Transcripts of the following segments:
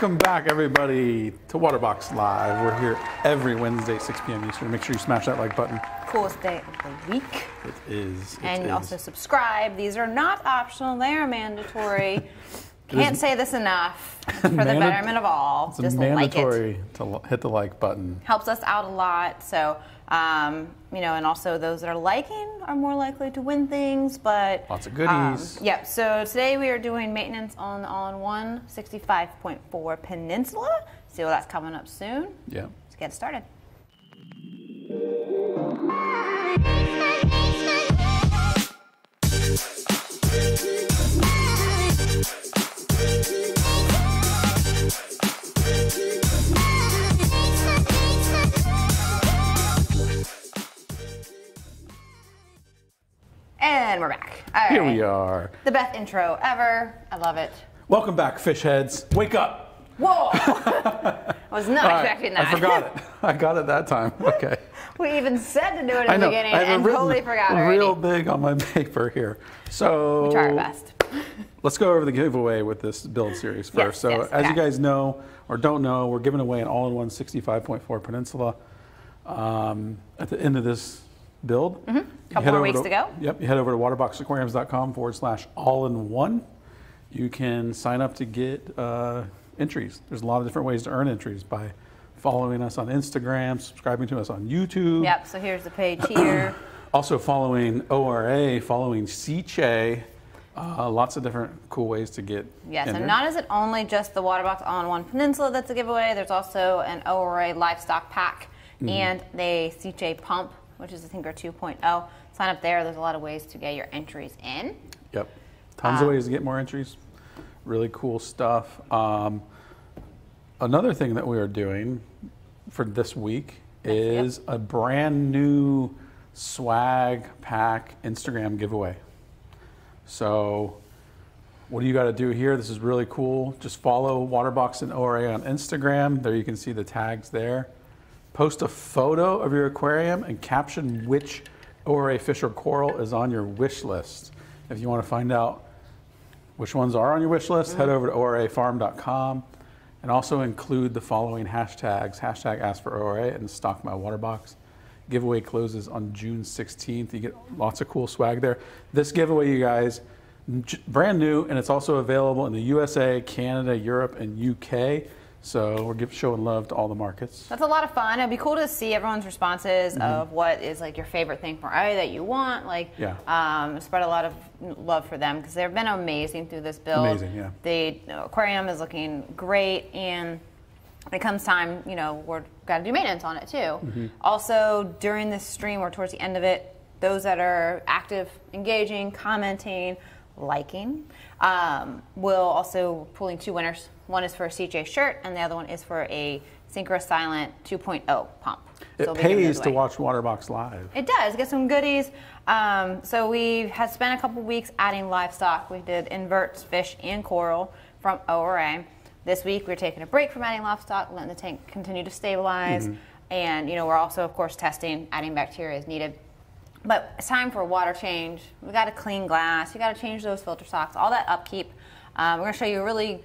Welcome back, everybody, to Waterbox Live. We're here every Wednesday, 6 p.m. Eastern. Make sure you smash that like button. Coolest day of the week. It is. it And is. also subscribe. These are not optional, they are mandatory. Can't say this enough. For the betterment of all. It's Just like it. mandatory to hit the like button. Helps us out a lot. So, um, you know, and also those that are liking are more likely to win things. But Lots of um, goodies. yep. So today we are doing maintenance on the all-in-one 65.4 Peninsula. See what that's coming up soon. Yeah. Let's get started. And we're back. All Here right. we are. The best intro ever. I love it. Welcome back, fish heads. Wake up. Whoa! I was not All right, expecting that. I forgot it. I got it that time. Okay. we even said to do it in I the know. beginning I and written totally forgot already. real big on my paper here. So We try our best. Let's go over the giveaway with this build series first. Yes, so, yes, as you guys know or don't know, we're giving away an all-in-one 65.4 Peninsula um, at the end of this build. You Mm-hmm. Couple head more over weeks to go. Yep. You head over to waterboxaquariums.com forward slash all-in-one. You can sign up to get uh, entries. There's a lot of different ways to earn entries by following us on Instagram, subscribing to us on YouTube. Yep, so here's the page here. Also following ORA, following Sicce, uh, lots of different cool ways to get Yes, in and not is it only just the Waterbox All-in-One Peninsula that's a giveaway. There's also an ORA livestock pack Mm-hmm. and the Sicce pump, which is I think our 2.0. Sign up there. There's a lot of ways to get your entries in. Yep. Tons of ways to get more entries. Really cool stuff. Um, another thing that we are doing for this week is a brand new swag pack Instagram giveaway. So, what do you got to do here? This is really cool. Just follow Waterbox and ORA on Instagram. There you can see the tags there. Post a photo of your aquarium and caption which ORA fish or coral is on your wish list. If you want to find out which ones are on your wish list, head over to orafarm.com and also include the following hashtags hashtag ask for ORA and stock my water box. Giveaway closes on June 16th. You get lots of cool swag there. This giveaway, you guys, brand new, and it's also available in the USA, Canada, Europe, and UK. So we're give, showing love to all the markets. That's a lot of fun. It'd be cool to see everyone's responses of what is like your favorite thing from ORA that you want. Like, Yeah. um, spread a lot of love for them because they've been amazing through this build. Amazing, yeah. The aquarium is looking great, and when it comes time, you know, we're got to do maintenance on it too. Mm-hmm. Also, during this stream or towards the end of it, those that are active, engaging, commenting, liking, um, will also pulling two winners. One is for a Sicce shirt, and the other one is for a Syncra Silent 2.0 pump. It So we'll pays to watch Waterbox live. It does get some goodies. Um, so we have spent a couple weeks adding livestock. We did inverts, fish, and coral from ORA. This week we're taking a break from adding livestock, letting the tank continue to stabilize, and you know we're also of course testing adding bacteria as needed. But it's time for a water change. We got to clean glass. You got to change those filter socks. All that upkeep. Um, we're going to show you a really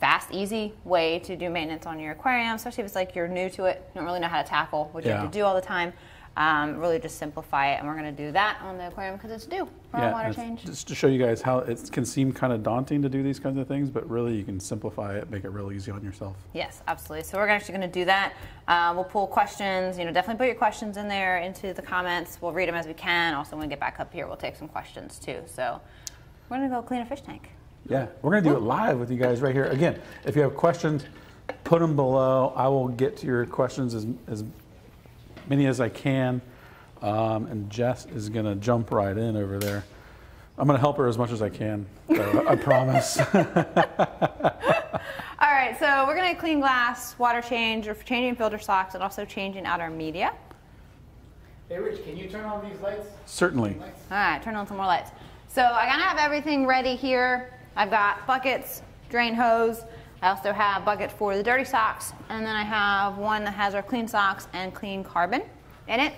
fast, easy way to do maintenance on your aquarium, especially if it's like you're new to it, you don't really know how to tackle what you Yeah. have to do all the time. Um, really just simplify it, and we're going to do that on the aquarium because it's due for a water change. Just to show you guys how it can seem kind of daunting to do these kinds of things, but really you can simplify it, make it real easy on yourself. Yes, absolutely. So we're actually going to do that. Uh, we'll pull questions. You know, definitely put your questions in there into the comments. We'll read them as we can. Also, when we get back up here, we'll take some questions too. So we're going to go clean a fish tank. Yeah, we're gonna do it live with you guys right here. Again, if you have questions, put them below. I will get to your questions as, as many as I can. Um, and Jess is gonna jump right in over there. I'm gonna help her as much as I can. so I promise. All right, so we're going to clean glass, water change, or changing filter socks, and also changing out our media. Hey Rich, can you turn on these lights? Certainly. All right, turn on some more lights. So I gotta have everything ready here. I've got buckets, drain hose. I also have a bucket for the dirty socks, and then I have one that has our clean socks and clean carbon in it.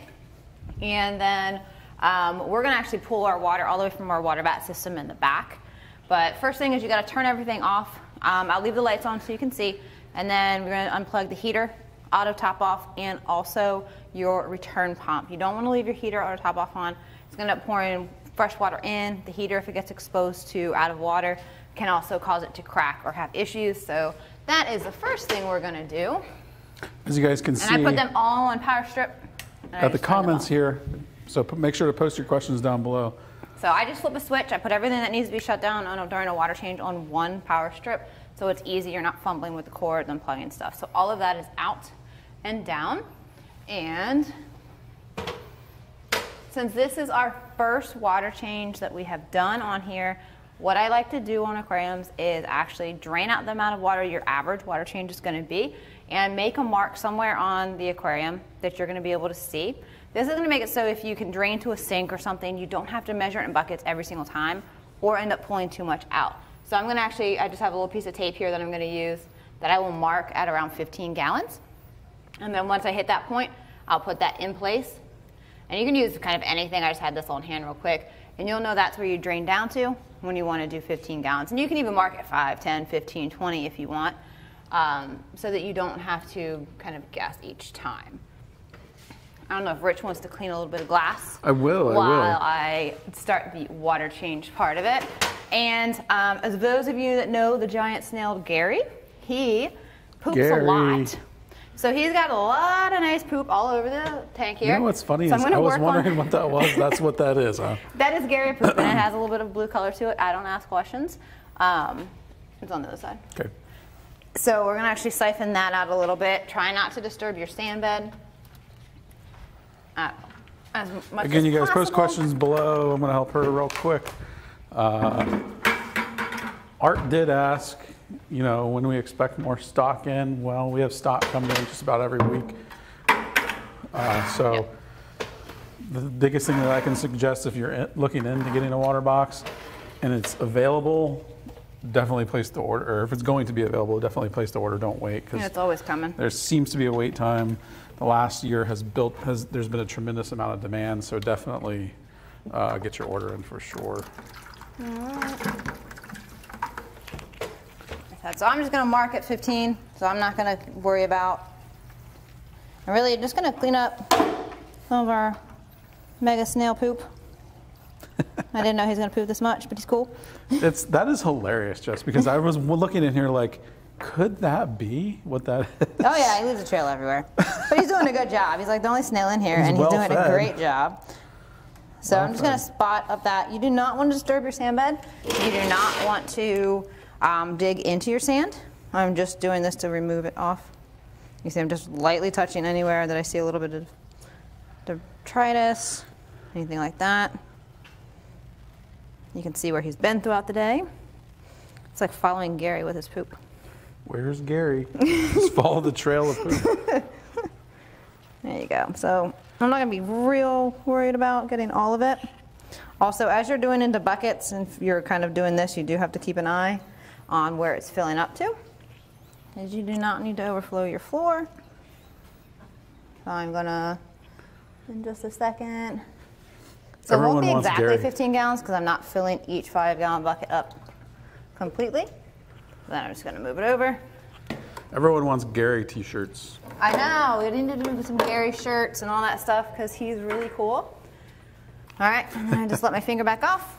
And then um, we're gonna actually pull our water all the way from our water vat system in the back. But first thing is you gotta turn everything off Um, I'll leave the lights on so you can see. And then we're to unplug the heater, auto top off, and also your return pump. You don't want to leave your heater auto top off on. It's going to pour in fresh water in. The heater, if it gets exposed to out of water, can also cause it to crack or have issues. So that is the first thing we're going to do. As you guys can And see I put them all on power strip. and at the just turn them comments here, so make sure to post your questions down below. So I just flip a switch. I put everything that needs to be shut down on a, during a water change on one power strip, so it's easy. You're not fumbling with the cords and plugging stuff. So all of that is out and down. And since this is our first water change that we have done on here, what I like to do on aquariums is actually drain out the amount of water your average water change is going to be and make a mark somewhere on the aquarium that you're going to be able to see. This is going to make it so if you can drain to a sink or something, you don't have to measure it in buckets every single time or end up pulling too much out. So I'm going to actually, I just have a little piece of tape here that I'm going to use that I will mark at around 15 gallons. And then once I hit that point, I'll put that in place. And you can use kind of anything. I just had this on hand real quick. And you'll know that's where you drain down to when you want to do 15 gallons. And you can even mark it 5, 10, 15, 20 if you want, um, so that you don't have to kind of guess each time. I don't know if Rich wants to clean a little bit of glass. I will, I while will. I start the water change part of it. And um, as those of you that know the giant snail Gary, he poops Gary. a lot. So he's got a lot of nice poop all over the tank here. You know what's funny So is gonna I was wondering on, what that was. That's what that is, huh? That is Gary poop, and it has a little bit of blue color to it. I don't ask questions. Um, it's on the other side. Okay. So we're gonna actually siphon that out a little bit. Try not to disturb your sand bed. Uh, as much Again, as you guys post questions below. I'm going to help her real quick. Uh, Art did ask, you know, when we expect more stock in. Well, we have stock coming in just about every week. Uh, so the biggest thing that I can suggest if you're in- looking into getting a water box and it's available, definitely place the order. Or if it's going to be available, definitely place the order. Don't wait because Yeah, it's always coming. there seems to be a wait time. The last year has built has there's been a tremendous amount of demand, so definitely uh, get your order in for sure. So I'm just gonna mark at 15, so I'm not gonna worry about. I'm really just gonna clean up some of our mega snail poop. I didn't know he was gonna poop this much, but he's cool. It's that is hilarious, just because I was looking in here like, could that be what that is? Oh yeah, he leaves a trail everywhere. But he's doing a good job. He's like the only snail in here, He's and he's well doing a great job. So I'm just Well gonna spot up that. You do not want to disturb your sand bed. You do not want to um, dig into your sand. I'm just doing this to remove it off. You see I'm just lightly touching anywhere that I see a little bit of detritus, anything like that. You can see where he's been throughout the day. It's like following Gary with his poop. Where's Gary? Just follow the trail of poop. There you go. So I'm not gonna be real worried about getting all of it. Also, as you're doing into buckets, and if you're kind of doing this, you do have to keep an eye on where it's filling up to, as you do not need to overflow your floor. So I'm gonna, in just a second. So it won't be exactly Gary. 15 gallons because I'm not filling each five gallon bucket up completely. Then I'm just gonna move it over. Everyone wants Gary t-shirts. I know. We need to do some Gary shirts and all that stuff because he's really cool. All right, and then I just let my finger back off.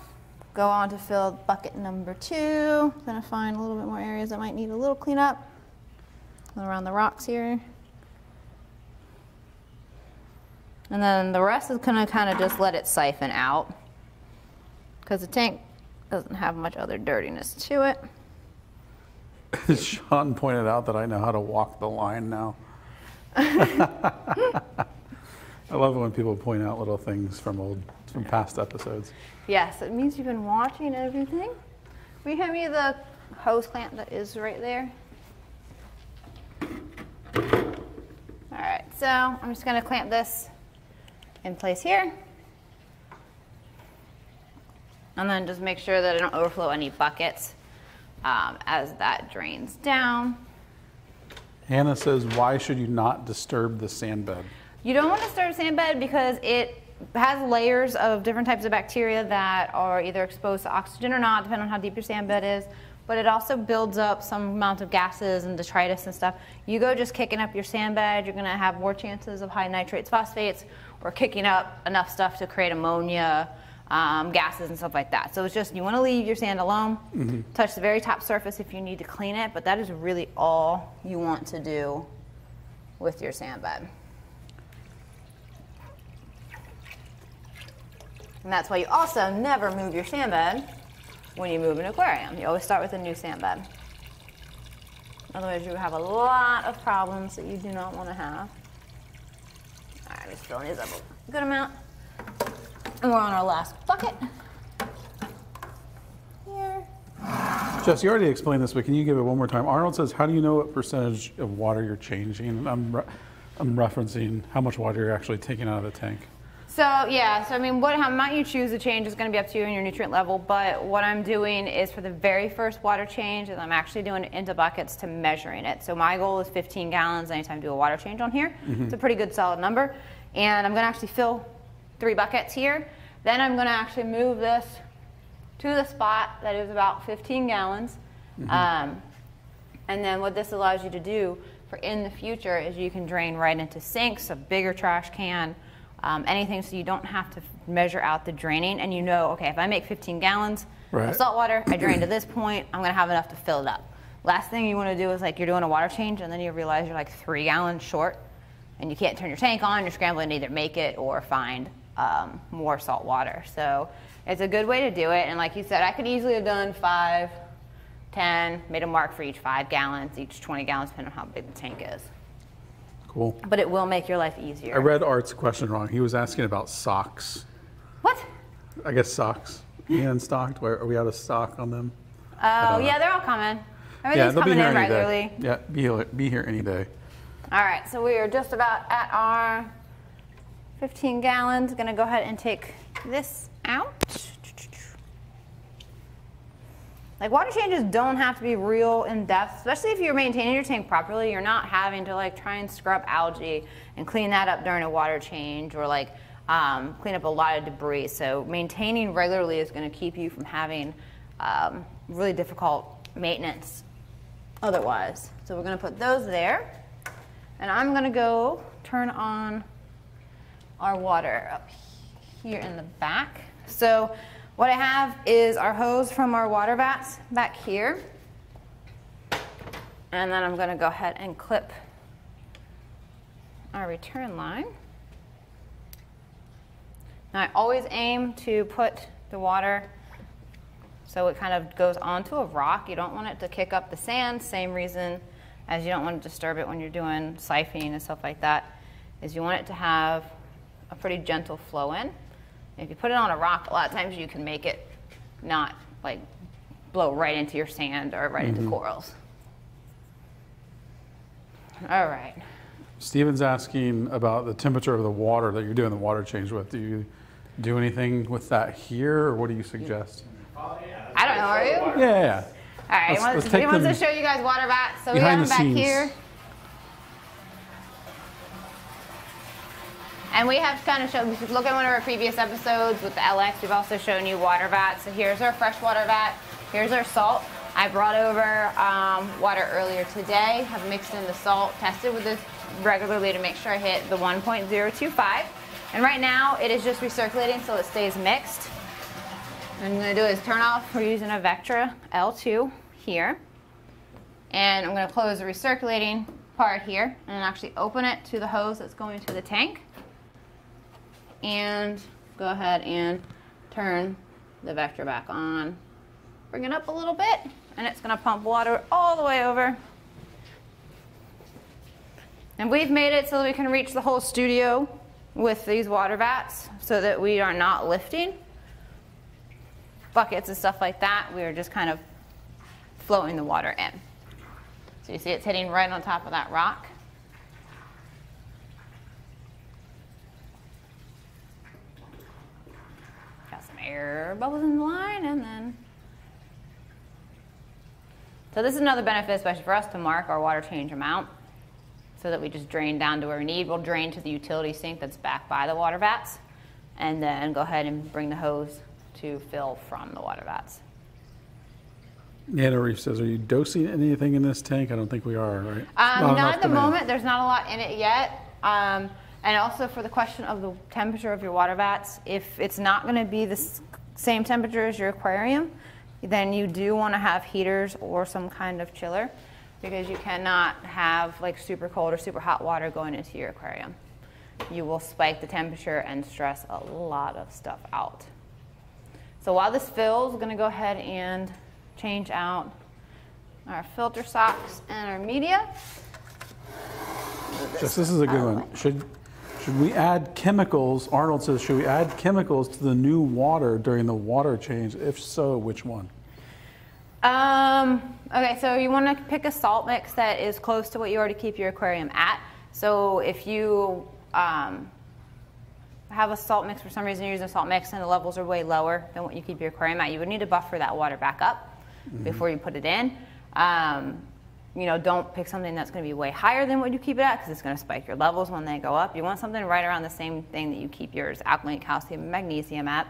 Go on to fill bucket number two. Gonna find a little bit more areas that might need a little cleanup around the rocks here. And then the rest is gonna kind of just let it siphon out because the tank doesn't have much other dirtiness to it. Sean pointed out that I know how to walk the line now. I love it when people point out little things from old, from past episodes. Yes, it means you've been watching everything. Will you hand me the hose clamp that is right there? All right, so I'm just gonna clamp this in place here. And then just make sure that I don't overflow any buckets um, as that drains down. Hannah says, why should you not disturb the sand bed? You don't want to disturb sand bed because it has layers of different types of bacteria that are either exposed to oxygen or not, depending on how deep your sand bed is, but it also builds up some amount of gases and detritus and stuff. You go just kicking up your sand bed, you're going to have more chances of high nitrates, phosphates, or kicking up enough stuff to create ammonia, um, gases, and stuff like that. So it's just you want to leave your sand alone, touch the very top surface if you need to clean it, but that is really all you want to do with your sand bed. And that's why you also never move your sand bed when you move an aquarium. You always start with a new sand bed. Otherwise, you have a lot of problems that you do not want to have. All right, just filling these up a good amount. And we're on our last bucket. Here. Jess, you already explained this, but can you give it one more time? Arnold says, "How do you know what percentage of water you're changing?" I'm I'm referencing how much water you're actually taking out of the tank. So yeah, so I mean, what how amount you choose to change is going to be up to you and your nutrient level. But what I'm doing is for the very first water change, is I'm actually doing it into buckets to measuring it. So my goal is 15 gallons anytime I do a water change on here. It's a pretty good solid number, and I'm going to actually fill three buckets here. Then I'm going to actually move this to the spot that is about 15 gallons. Um, and then what this allows you to do for in the future is you can drain right into sinks, a bigger trash can, um, anything so you don't have to measure out the draining. And you know, okay, if I make 15 gallons Right. of salt water, I drain to this point, I'm gonna have enough to fill it up. Last thing you wanna do is like you're doing a water change and then you realize you're like three gallons short and you can't turn your tank on, you're scrambling to either make it or find um, more salt water. So it's a good way to do it. And like you said, I could easily have done five, 10, made a mark for each five gallons, each 20 gallons, depending on how big the tank is. Cool. But it will make your life easier. I read Art's question wrong. He was asking about socks. What? I guess socks. Yeah, in stocked. Are we out of stock on them? Oh, don't know. yeah, they're all coming. yeah, Everything's they'll be coming here in any regularly. day. Yeah, be here, be here any day. All right, so we are just about at our 15 gallons. Gonna go ahead and take this out. Like water changes don't have to be real in depth, especially if you're maintaining your tank properly. You're not having to like try and scrub algae and clean that up during a water change or like um, clean up a lot of debris. So maintaining regularly is going to keep you from having um, really difficult maintenance otherwise. So we're going to put those there, and I'm going to go turn on our water up here in the back. So what I have is our hose from our water vats back here. And then I'm gonna go ahead and clip our return line. Now I always aim to put the water so it kind of goes onto a rock. You don't want it to kick up the sand, same reason as you don't want to disturb it when you're doing siphoning and stuff like that, is you want it to have a pretty gentle flow in. If you put it on a rock, a lot of times you can make it not like blow right into your sand or right into mm-hmm. corals. All right. Steven's asking about the temperature of the water that you're doing the water change with. Do you do anything with that here, or what do you suggest? I don't know, are you? All Yeah, yeah. right, Let's- wants, let's he take wants to show you guys water vats. So we have the them back scenes. here. And we have kind of shown, if you look at one of our previous episodes with the LX, we've also shown you water vats. So here's our freshwater vat, here's our salt. I brought over um, water earlier today, have mixed in the salt, tested with this regularly to make sure I hit the 1.025. And right now it is just recirculating so it stays mixed. What I'm gonna do is turn off, we're using a Vectra L2 here. And I'm gonna close the recirculating part here and actually open it to the hose that's going to the tank. And go ahead and turn the Vectra back on. Bring it up a little bit and it's gonna pump water all the way over. And we've made it so that we can reach the whole studio with these water vats so that we are not lifting buckets and stuff like that. We are just kind of flowing the water in. So you see it's hitting right on top of that rock. Got some air bubbles in the line and then. So this is another benefit, especially for us, to mark our water change amount so that we just drain down to where we need. We'll drain to the utility sink that's back by the water vats and then go ahead and bring the hose to fill from the water vats. Nana Reef says, "Are you dosing anything in this tank?" I don't think we are, right? Um, enough not at the moment. There's not a lot in it yet. Um, and also for the question of the temperature of your water vats, if it's not going to be the same temperature as your aquarium, then you do want to have heaters or some kind of chiller because you cannot have like super cold or super hot water going into your aquarium. You will spike the temperature and stress a lot of stuff out. So while this fills, we're going to go ahead and change out our filter socks and our media. Just this is a good one. Should should we add chemicals? Arnold says, should we add chemicals to the new water during the water change? If so, which one? Um, okay, so you want to pick a salt mix that is close to what you already keep your aquarium at. So if you um, have a salt mix for some reason you're using a salt mix and the levels are way lower than what you keep your aquarium at, you would need to buffer that water back up before you put it in. Um, you know, don't pick something that's going to be way higher than what you keep it at because it's going to spike your levels when they go up. You want something right around the same thing that you keep yours alkaline, calcium, and magnesium at.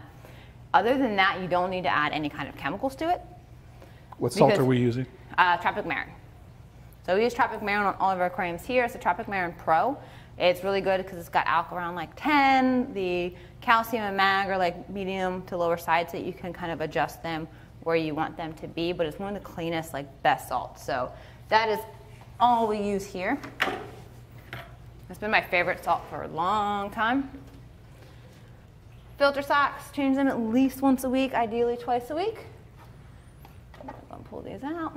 Other than that, you don't need to add any kind of chemicals to it What salt are we using? uh, Tropic Marin. So we use Tropic Marin on all of our aquariums here. It's a Tropic Marin Pro. It's really good because it's got alk around like 10. The calcium and mag are like medium to lower sides so you can kind of adjust them where you want them to be. But it's one of the cleanest, like best salts. So that is all we use here. It's been my favorite salt for a long time. Filter socks, change them at least once a week, ideally twice a week. I'm gonna pull these out.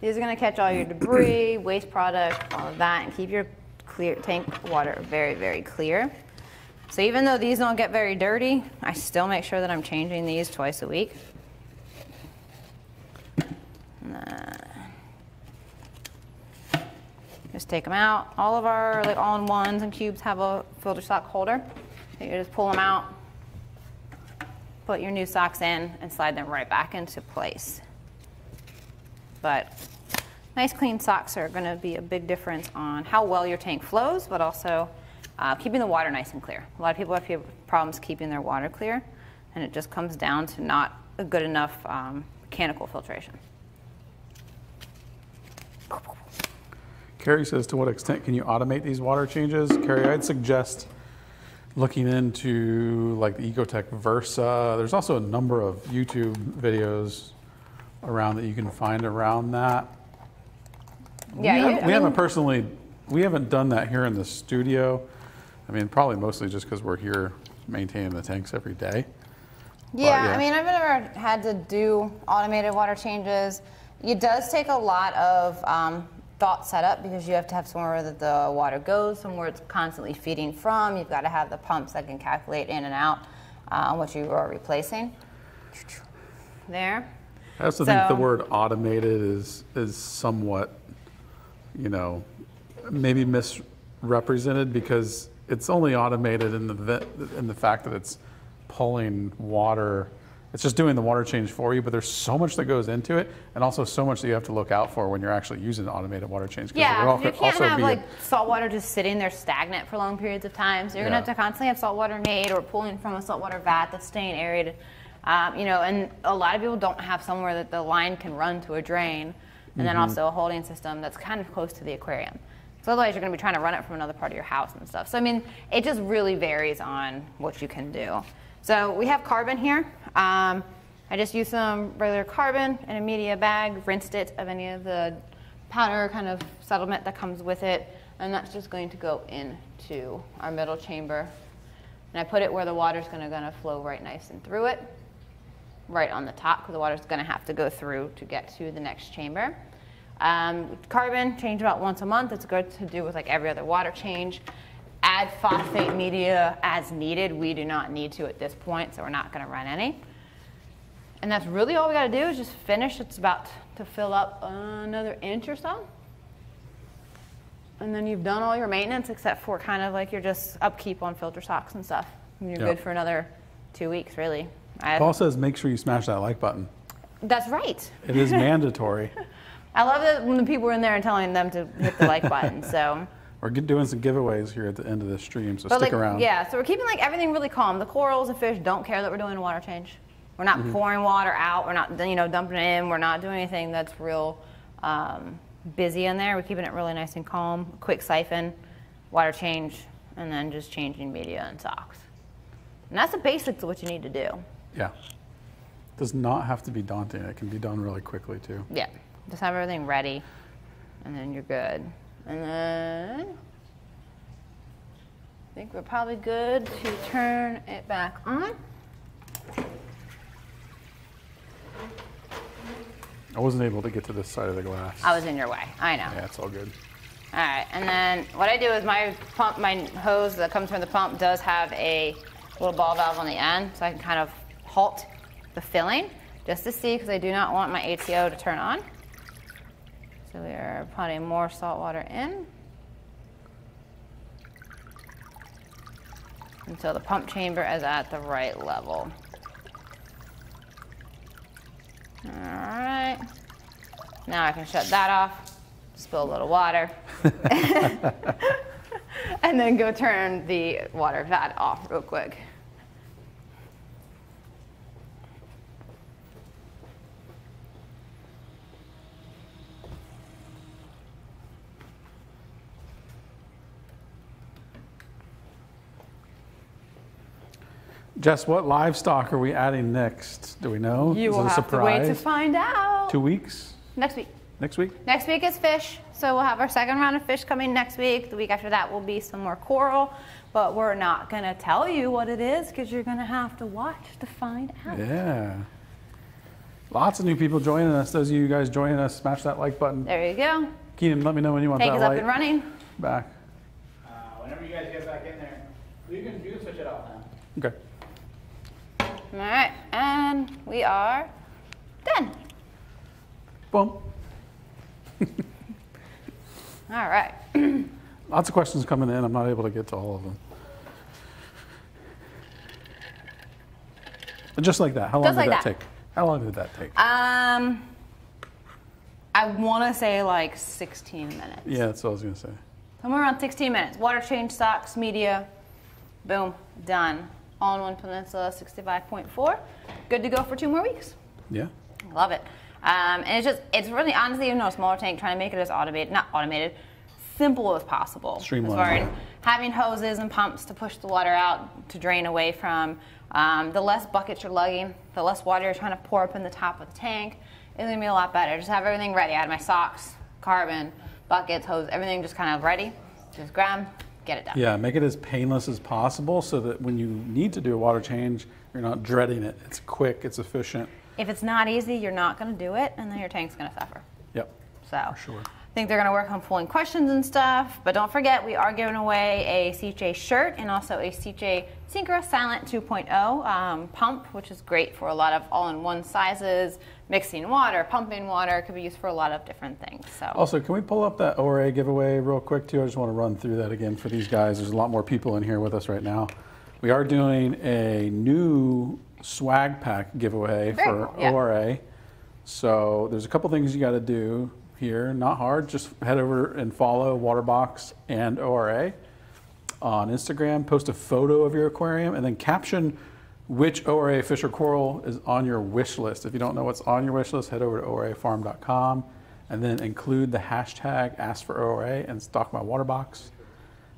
These are gonna catch all your debris, waste product, all of that, and keep your clear tank water very, very clear. So even though these don't get very dirty, I still make sure that I'm changing these twice a week. Nah. Just take them out. All of our like all-in-ones and cubes have a filter sock holder. You just pull them out, put your new socks in and slide them right back into place. But nice clean socks are going to be a big difference on how well your tank flows, but also uh, keeping the water nice and clear. A lot of people have problems keeping their water clear, and it just comes down to not a good enough um, mechanical filtration. Carrie says, to what extent can you automate these water changes? Carrie, I'd suggest looking into like the Ecotech Versa. There's also a number of YouTube videos around that you can find around that. Yeah, we, you- haven't, we haven't personally, we haven't done that here in the studio. I mean, probably mostly just because we're here maintaining the tanks every day. Yeah, yeah. I mean, I've never had to do automated water changes. It does take a lot of um, thought setup because you have to have somewhere that the water goes, somewhere it's constantly feeding from. You've got to have the pumps that can calculate in and out uh, what you are replacing. There. I also think the word automated is is somewhat, you know, maybe misrepresented because it's only automated in the in the fact that it's pulling water. It's just doing the water change for you, but there's so much that goes into it, and also so much that you have to look out for when you're actually using automated water change. Yeah, will you can't have be a- like salt water just sitting there stagnant for long periods of time. So you're gonna have to constantly have salt water made or pulling from a saltwater vat that's staying aerated. Um, you know, and a lot of people don't have somewhere that the line can run to a drain, and then Mm-hmm. also a holding system that's kind of close to the aquarium. So otherwise, you're gonna be trying to run it from another part of your house and stuff. So I mean, it just really varies on what you can do. So we have carbon here. Um, I just used some regular carbon in a media bag, rinsed it of any of the powder kind of settlement that comes with it, and that's just going to go into our middle chamber. And I put it where the water's gonna, gonna flow right nice and through it, right on the top, because the water's gonna have to go through to get to the next chamber. Um, carbon, change about once a month. It's good to do with like every other water change. Add phosphate media as needed. We do not need to at this point, so we're not gonna run any. And that's really all we gotta do is just finish. It's about to fill up another inch or so. And then you've done all your maintenance except for kind of like your just upkeep on filter socks and stuff. And you're Yep. good for another two weeks, really. I, Paul says, make sure you smash that like button. that's right. It is mandatory. I love that when the people are in there and telling them to hit the like button. So, We're doing some giveaways here at the end of the stream, so but stick like, around. yeah. So we're keeping like everything really calm. The corals and fish don't care that we're doing a water change. We're not pouring water out. We're not, you know, dumping it in. We're not doing anything that's real um, busy in there. We're keeping it really nice and calm. Quick siphon, water change, and then just changing media and socks. And that's the basics of what you need to do. Yeah. Does not have to be daunting. It can be done really quickly too. Yeah, just have everything ready, and then you're good. And then I think we're probably good to turn it back on. I wasn't able to get to this side of the glass. I was in your way. I know. Yeah, it's all good. All right, and then what I do is my pump, my hose that comes from the pump does have a little ball valve on the end, so I can kind of halt the filling just to see because I do not want my ATO to turn on. So we are putting more salt water in until the pump chamber is at the right level. All right. Now I can shut that off, spill a little water, and then go turn the water vat off real quick. Jess, what livestock are we adding next? Do we know? You Is will it a have to wait to find out. Two weeks? Next week. Next week? Next week is fish, so we'll have our second round of fish coming next week. The week after that will be some more coral, but we're not going to tell you what it is because you're going to have to watch to find out. Yeah. Lots of new people joining us. Those of you guys joining us, smash that like button. There you go. Keenan, let me know when you want Tank that is up and running. back. Uh, whenever you guys get back in there, you can, you can switch it off now. Okay. All right, and we are done. Boom. All right. Lots of questions coming in. I'm not able to get to all of them. Just like that, how long Just did like that, that. take? How long did that take? Um, I want to say like 16 minutes. yeah, that's what I was going to say. Somewhere around 16 minutes. Water change, socks, media, boom, done. All in one Peninsula 65.4. Good to go for two more weeks. Yeah. I love it. Um, and it's just, it's really honestly, even though a smaller tank, trying to make it as automated, not automated, simple as possible. Streamlined. As far as having hoses and pumps to push the water out to drain away from. Um, the less buckets you're lugging, the less water you're trying to pour up in the top of the tank, it's gonna be a lot better. Just have everything ready. I had my socks, carbon, buckets, hose, everything just kind of ready. Just grab, get it done. Yeah, make it as painless as possible so that when you need to do a water change, you're not dreading it. It's quick, it's efficient. If it's not easy, you're not gonna do it, and then your tank's gonna suffer. Yep. So For sure. I think they're going to work on pulling questions and stuff. But don't forget, we are giving away a Sicce shirt and also a Sicce Syncra Silent 2.0 um, pump, which is great for a lot of all-in-one sizes, mixing water, pumping water. It could be used for a lot of different things. So Also, can we pull up that ORA giveaway real quick too? I just want to run through that again for these guys. There's a lot more people in here with us right now. We are doing a new swag pack giveaway Very for cool, yeah. ORA. So there's a couple things you got to do here. Not hard. Just head over and follow Waterbox and ORA on Instagram. Post a photo of your aquarium and then caption which ORA fish or coral is on your wish list. If you don't know what's on your wish list, head over to orafarm.com and then include the hashtag ask for ORA and stock my water box.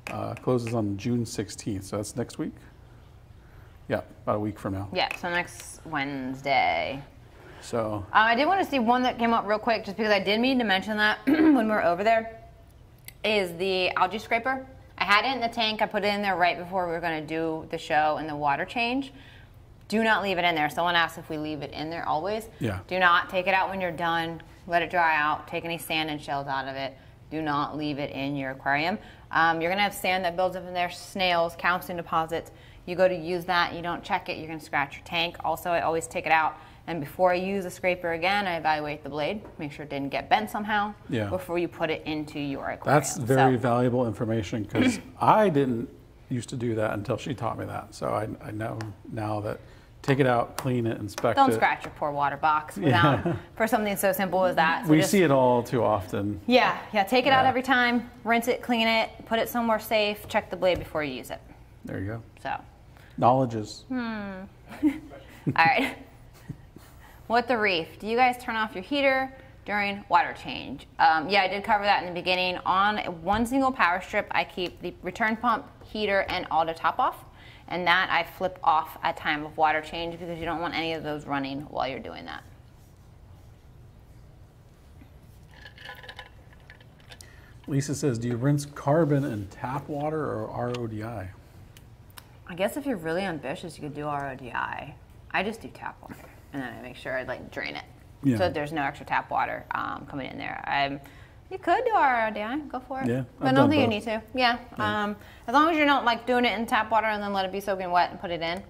Uh, closes on June 16th, so that's next week. Yeah, about a week from now. yeah, so next Wednesday. So Um, I did want to see one that came up real quick, just because I did mean to mention that when we were over there. Is the algae scraper? I had it in the tank. I put it in there right before we were going to do the show and the water change. Do not leave it in there. Someone asked if we leave it in there always. Yeah. Do not take it out when you're done. Let it dry out. Take any sand and shells out of it. Do not leave it in your aquarium. Um, you're going to have sand that builds up in there, snails, calcium deposits. You go to use that, you don't check it, you're going to scratch your tank. Also, I always take it out. And before I use the scraper again, I evaluate the blade, make sure it didn't get bent somehow Yeah. before you put it into your aquarium. that's very So- valuable information because I didn't used to do that until she taught me that. So I, I know now that take it out, clean it, inspect it. Don't scratch your poor water box without, for something so simple as that. So we just- see it all too often. Yeah, yeah. Take it out every time, rinse it, clean it, put it somewhere safe, check the blade before you use it. There you go. So, Knowledge is all right. what the reef, do you guys turn off your heater during water change? Um, yeah, I did cover that in the beginning. On one single power strip, I keep the return pump, heater, and auto top off. And that I flip off at time of water change because you don't want any of those running while you're doing that. Lisa says, do you rinse carbon in tap water or RODI? I guess if you're really ambitious, you could do RODI. I just do tap water, and then I make sure I like drain it, Yeah. so there's no extra tap water um, coming in there. Um, you could do RODI, go for it. Yeah, but I don't think you need to. Yeah, Um, as long as you're not like doing it in tap water and then let it be soaking wet and put it in,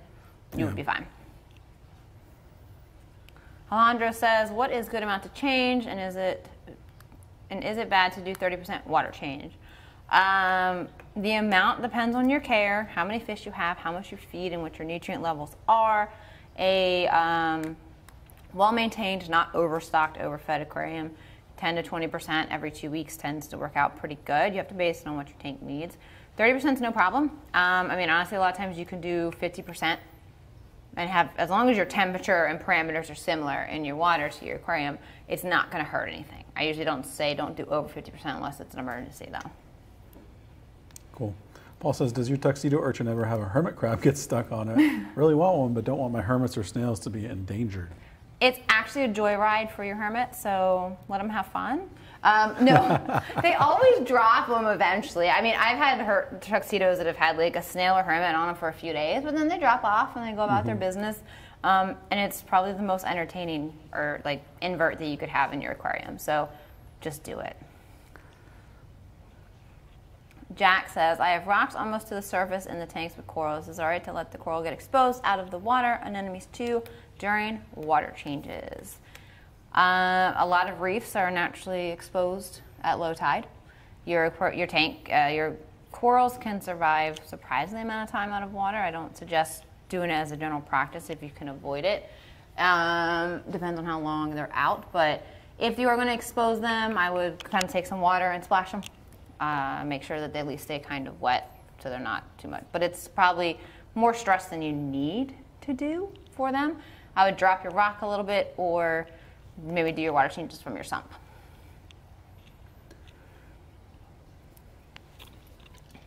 you would be fine. Alejandro says, "What is good amount to change, and is it and is it bad to do 30% water change? Um, the amount depends on your care, how many fish you have, how much you feed, and what your nutrient levels are. A um, well maintained, not overstocked, overfed aquarium, 10 to 20% every two weeks tends to work out pretty good. You have to base it on what your tank needs. 30% is no problem. Um, I mean, honestly, a lot of times you can do 50% and have as long as your temperature and parameters are similar in your water to your aquarium, it's not going to hurt anything. I usually don't say don't do over 50% unless it's an emergency though. Cool. Paul says, does your tuxedo urchin ever have a hermit crab get stuck on it? really want one, but don't want my hermits or snails to be endangered. It's actually a joyride for your hermit, so let them have fun. Um, no, they always drop them eventually. I mean, I've had her- tuxedos that have had like a snail or hermit on them for a few days, but then they drop off and they go about their business. Um, and it's probably the most entertaining or like invert that you could have in your aquarium. So just do it. Jack says, I have rocks almost to the surface in the tanks with corals. Is it alright to let the coral get exposed out of the water, anemones too, during water changes? Uh, a lot of reefs are naturally exposed at low tide. Your, your tank, uh, your corals can survive surprisingly amount of time out of water. I don't suggest doing it as a general practice if you can avoid it. Um, depends on how long they're out, but if you are going to expose them, I would kind of take some water and splash them. Uh, make sure that they at least stay kind of wet so they're not too much. But it's probably more stress than you need to do for them. I would drop your rock a little bit or maybe do your water changes from your sump.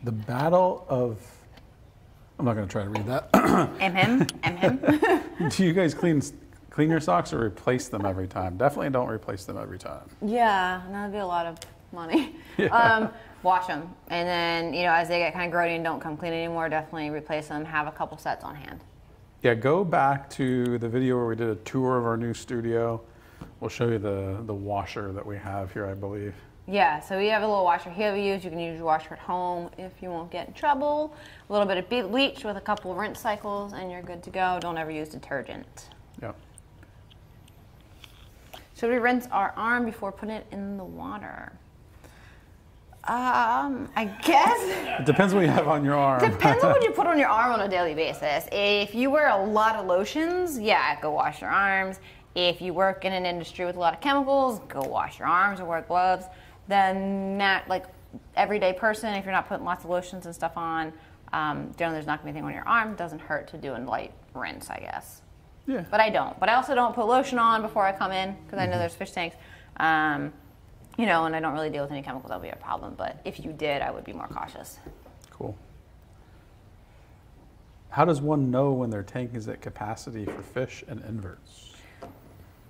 The Battle of. I'm not going to try to read that. M him, M him. Do you guys clean clean your socks or replace them every time? Definitely don't replace them every time. Yeah, that'd be a lot of money. Yeah. Um, wash them, and then you know as they get kind of grody and don't come clean anymore, definitely replace them. Have a couple sets on hand. Yeah, go back to the video where we did a tour of our new studio. We'll show you the, the washer that we have here, I believe. Yeah, so we have a little washer here we use. You can use your washer at home if you won't get in trouble. A little bit of bleach with a couple of rinse cycles, and you're good to go. Don't ever use detergent. Yeah. Should we rinse our arm before putting it in the water? Um, I guess. It depends what you have on your arm. Depends on what you put on your arm on a daily basis. If you wear a lot of lotions, yeah, go wash your arms. If you work in an industry with a lot of chemicals, go wash your arms or wear gloves. Then, that, like everyday person, if you're not putting lots of lotions and stuff on, um, generally there's not gonna be anything on your arm. Doesn't hurt to do a light rinse, I guess. yeah. But I don't. But I also don't put lotion on before I come in because I know there's fish tanks. Um, you know, and I don't really deal with any chemicals. That would be a problem. But if you did, I would be more cautious. Cool. How does one know when their tank is at capacity for fish and inverts?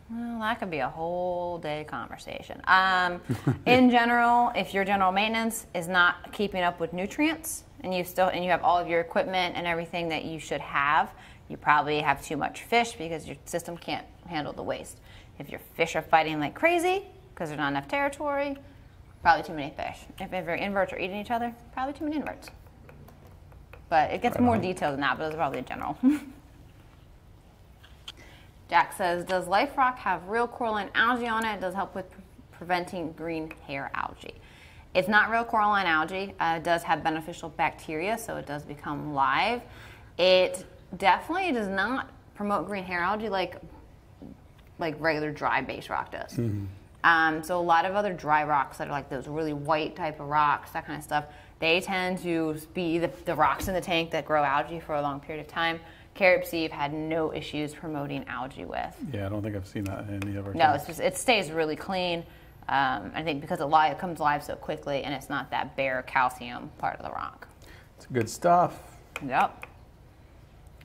Well, that could be a whole day conversation. Um, in general, if your general maintenance is not keeping up with nutrients, and you still and you have all of your equipment and everything that you should have, you probably have too much fish because your system can't handle the waste. If your fish are fighting like crazy because there's not enough territory, probably too many fish. If, your inverts are eating each other, probably too many inverts. But it gets Right more on. detailed than that, but it's probably general. Jack says, does Life Rock have real coralline algae on it? It does help with pre- preventing green hair algae. It's not real coralline algae. Uh, it does have beneficial bacteria, so it does become live. It definitely does not promote green hair algae like like regular dry base rock does. Um, so a lot of other dry rocks that are like those really white type of rocks, that kind of stuff, they tend to be the, the rocks in the tank that grow algae for a long period of time. Carib Sea, you've had no issues promoting algae with. Yeah, I don't think I've seen that in any of our. No, tanks. it's just it stays really clean. Um, I think because it, it comes alive so quickly, and it's not that bare calcium part of the rock. It's good stuff. Yep.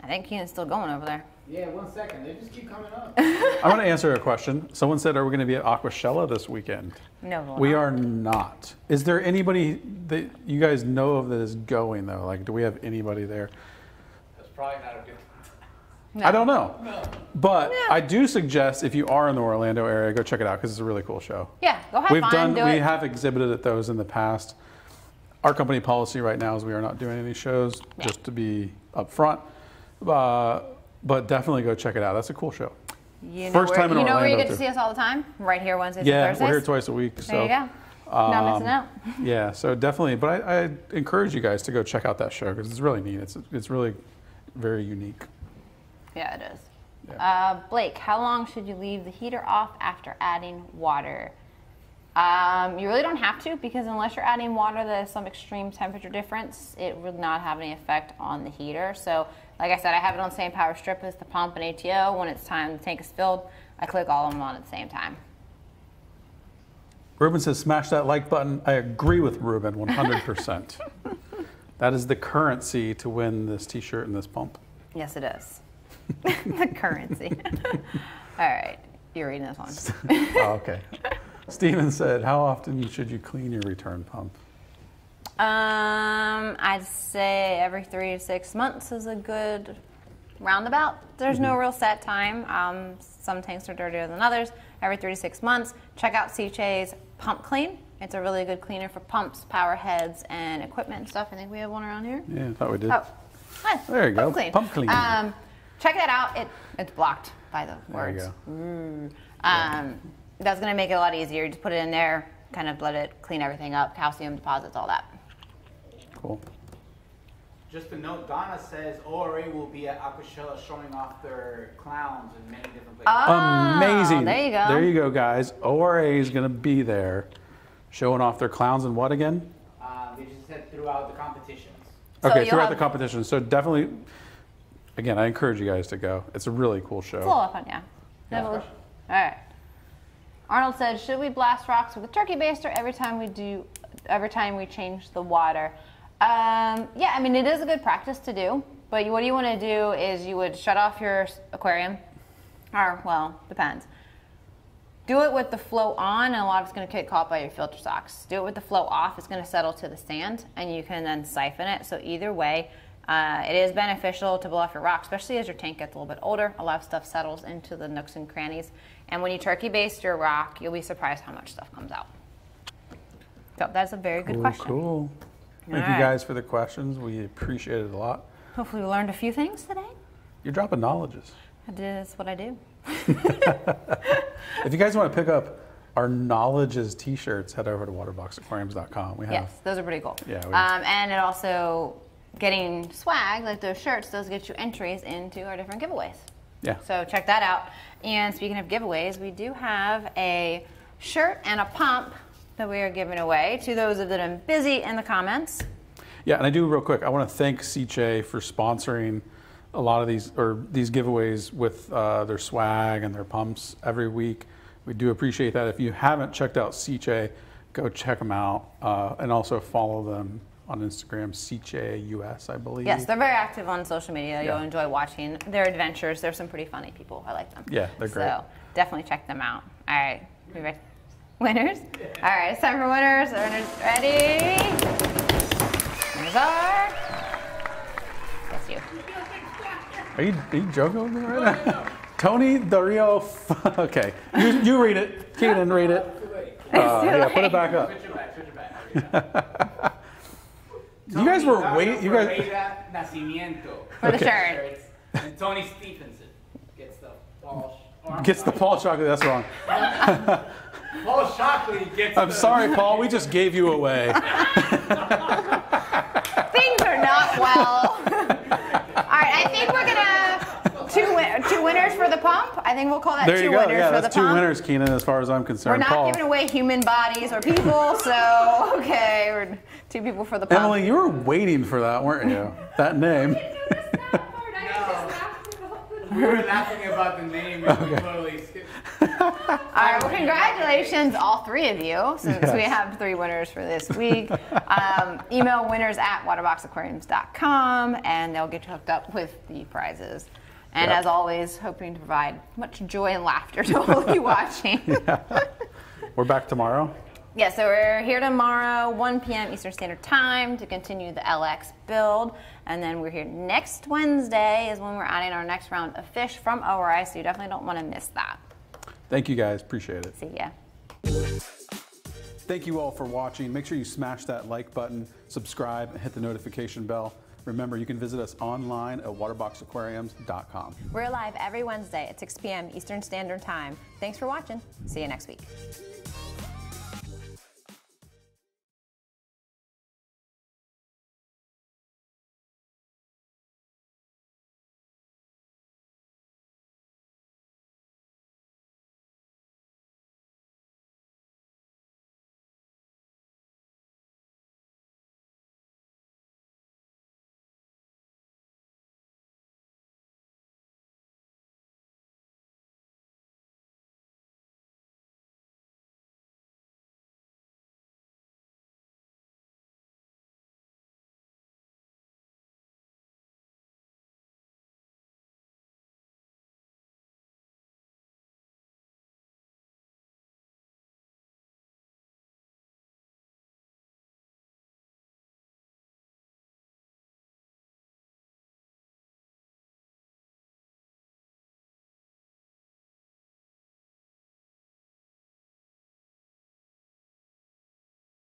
I think Keenan's still going over there. Yeah, one second. They just keep coming up. I want to answer a question. Someone said, "Are we going to be at Aquashella this weekend?" No, we're We not. are not. Is there anybody that you guys know of that is going though? Like, do we have anybody there? That's probably not a good. No. I don't know. No. But I do suggest if you are in the Orlando area, go check it out because it's a really cool show. Yeah, go have We've fun. done, do we it. have exhibited at those in the past. Our company policy right now is we are not doing any shows, Yeah. just to be upfront. Uh, but definitely go check it out. That's a cool show. You know First where, time in You know where you Orlando, get to see us all the time? Right here Wednesdays Yeah, and we're here twice a week. So there you go. Not missing um, out. Yeah, so definitely. But I, I encourage you guys to go check out that show because it's really neat. It's it's really very unique. Yeah, it is. Yeah. Uh, Blake, how long should you leave the heater off after adding water? Um, you really don't have to because unless you're adding water that has some extreme temperature difference, it will not have any effect on the heater. So, like I said, I have it on the same power strip as the pump and ATO. When it's time the tank is filled, I click all of them on at the same time. Ruben says, smash that like button. I agree with Ruben 100%. that is the currency to win this t shirt and this pump. Yes, it is. the currency. all right, you're reading this one. oh, okay. Steven said, how often should you clean your return pump? Um, I'd say every three to six months is a good roundabout. There's no real set time. Um, some tanks are dirtier than others. Every three to six months, check out Sicce's Pump Clean. It's a really good cleaner for pumps, power heads, and equipment and stuff. I think we have one around here. Yeah, I thought we did. Oh, hi. There you go. Pump Clean. Pump Clean. Um, check that out. It, it's blocked by the There you words. go. Um, that's going to make it a lot easier. Just put it in there, kind of let it clean everything up, calcium deposits, all that. Cool. Just a note, Donna says ORA will be at Aquashella showing off their clowns in many different places. Oh, Amazing. There you go. There you go, guys. ORA is going to be there showing off their clowns and what again? Uh, they just said throughout the competitions. Okay, you'll throughout the have- competition. So definitely, again, I encourage you guys to go. It's a really cool show. It's a lot of fun, yeah. Yeah. All right. Arnold said, "Should we blast rocks with a turkey baster every time we do? Every time we change the water?" Um, yeah, I mean it is a good practice to do. But what you want to do is you would shut off your aquarium, or well, depends. Do it with the flow on, and a lot of it's going to get caught by your filter socks. Do it with the flow off; it's going to settle to the sand, and you can then siphon it. So either way, uh, it is beneficial to blow off your rock, especially as your tank gets a little bit older. A lot of stuff settles into the nooks and crannies, and when you turkey baste your rock, you'll be surprised how much stuff comes out. So that's a very good Cool, question. cool. Thank you guys for the questions. We appreciate it a lot. Hopefully, we learned a few things today. You're dropping knowledges. That's what I do. If you guys want to pick up our knowledges t-shirts, head over to waterboxaquariums.com. We have Yes, those are pretty cool. Yeah, we- Um, and it also getting swag like those shirts does get you entries into our different giveaways. Yeah. So check that out. And speaking of giveaways, we do have a shirt and a pump that we are giving away to those of that have been busy in the comments. Yeah, and I do real quick. I want to thank Sicce for sponsoring a lot of these or these giveaways with uh, their swag and their pumps every week. We do appreciate that. If you haven't checked out Sicce, go check them out, uh, and also follow them on Instagram, Sicce US, I believe. Yes, they're very active on social media. Yeah. You'll enjoy watching their adventures. There's some pretty funny people. I like them. Yeah, they're great. So definitely check them out. All right, we ready? Winners? All right, it's time for winners. Winners ready? Winners are. That's you. Are you, are you joking with me right now? Tony the Rio. F- okay, you, you read it. Keenan, read it. Uh, yeah, put it back up. Switch it back, switch it back. You guys were Tony wait. You guys. Nacimiento. For the Okay. shirt. And Tony Stephenson gets the Paul. or oh, I'm Gets the sorry. Paul chocolate. That's wrong. Paul Shockley gets I'm the, sorry, Paul. We just gave you away. Things are not well. All right, I think we're gonna two win- two winners pump. I think we'll call that There two you go. winners Yeah, for that's the two pump. winners, Keenan, as far as I'm concerned. We're not Paul. giving away human bodies or people, so okay, we're two people for the pump. Emily, you were waiting for that, weren't you? That name. notice that part. I was just We were laughing about the name and we totally skipped. All right, well, congratulations, all three of you, since we have three winners for this week. um, email winners at waterboxaquariums.com and they'll get you hooked up with the prizes. And Yep. as always, hoping to provide much joy and laughter to all of you watching. We're back tomorrow. Yeah, so we're here tomorrow, 1 p.m. Eastern Standard Time, to continue the LX build. And then we're here next Wednesday, is when we're adding our next round of fish from ORA, so you definitely don't want to miss that. Thank you guys. Appreciate it. See ya. Thank you all for watching. Make sure you smash that like button, subscribe, and hit the notification bell. Remember, you can visit us online at waterboxaquariums.com. We're live every Wednesday at 6 p.m. Eastern Standard Time. Thanks for watching. See you next week.